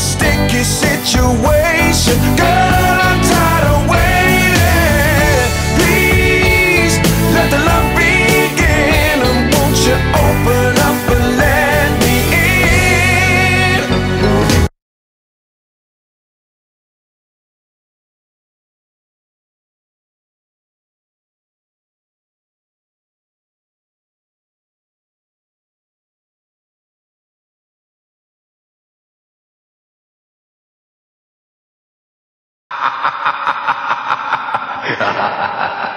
sticky situation. Girl, ハハハハ